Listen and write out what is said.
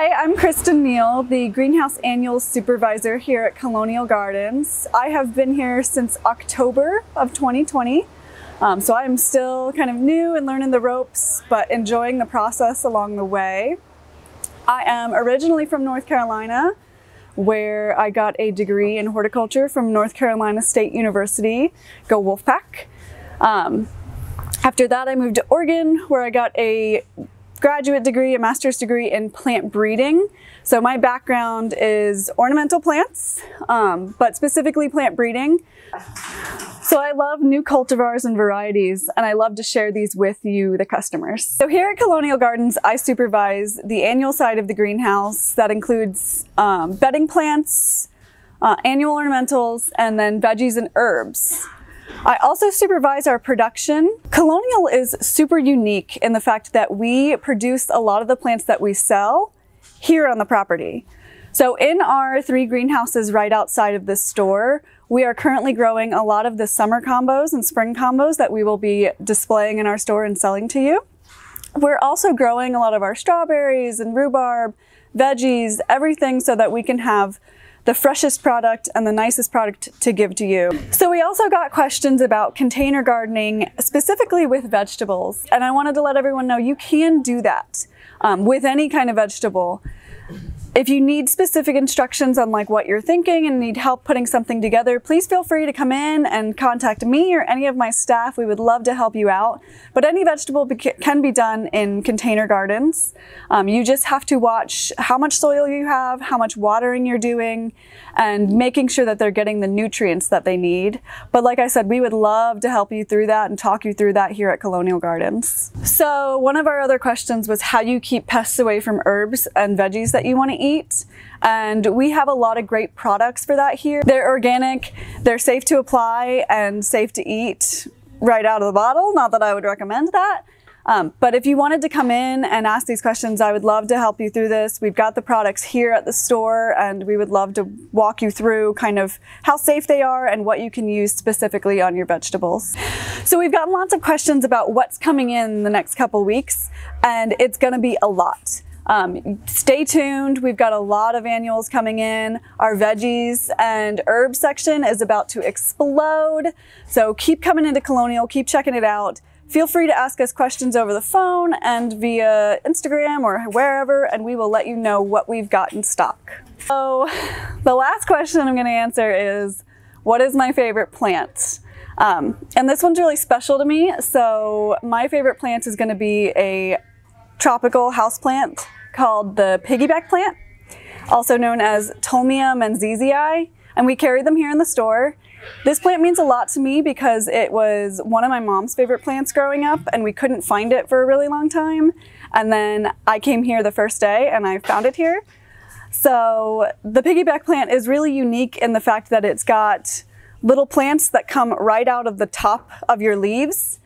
Hi, I'm Kristin Neill, the Greenhouse Annual Supervisor here at Colonial Gardens. I have been here since October of 2020, um, so I'm still kind of new and learning the ropes, but enjoying the process along the way. I am originally from North Carolina, where I got a degree in horticulture from North Carolina State University. Go Wolfpack! Um, after that, I moved to Oregon, where I got a graduate degree, a master's degree in plant breeding. So my background is ornamental plants, um, but specifically plant breeding. So I love new cultivars and varieties, and I love to share these with you, the customers. So here at Colonial Gardens, I supervise the annual side of the greenhouse. That includes um, bedding plants, uh, annual ornamentals, and then veggies and herbs. I also supervise our production. Colonial is super unique in the fact that we produce a lot of the plants that we sell here on the property. So in our three greenhouses right outside of this store, we are currently growing a lot of the summer combos and spring combos that we will be displaying in our store and selling to you. We're also growing a lot of our strawberries and rhubarb, veggies, everything so that we can have the freshest product and the nicest product to give to you. So we also got questions about container gardening, specifically with vegetables. And I wanted to let everyone know you can do that um, with any kind of vegetable. If you need specific instructions on like what you're thinking and need help putting something together, please feel free to come in and contact me or any of my staff. We would love to help you out. But any vegetable can be done in container gardens. Um, you just have to watch how much soil you have, how much watering you're doing, and making sure that they're getting the nutrients that they need. But like I said, we would love to help you through that and talk you through that here at Colonial Gardens. So one of our other questions was how you keep pests away from herbs and veggies that you want to eat. And we have a lot of great products for that here. They're organic, they're safe to apply and safe to eat right out of the bottle. Not that I would recommend that. Um, but if you wanted to come in and ask these questions, I would love to help you through this. We've got the products here at the store and we would love to walk you through kind of how safe they are and what you can use specifically on your vegetables. So we've gotten lots of questions about what's coming in the next couple weeks and it's going to be a lot. Um, stay tuned. We've got a lot of annuals coming in. Our veggies and herb section is about to explode. So keep coming into Colonial, keep checking it out. Feel free to ask us questions over the phone and via Instagram or wherever, and we will let you know what we've got in stock. So the last question I'm gonna answer is, what is my favorite plant? Um, and this one's really special to me. So my favorite plant is gonna be a tropical houseplant called the piggyback plant, also known as Tolmiea menziesii, and we carry them here in the store. This plant means a lot to me because it was one of my mom's favorite plants growing up and we couldn't find it for a really long time. And then I came here the first day and I found it here. So the piggyback plant is really unique in the fact that it's got little plants that come right out of the top of your leaves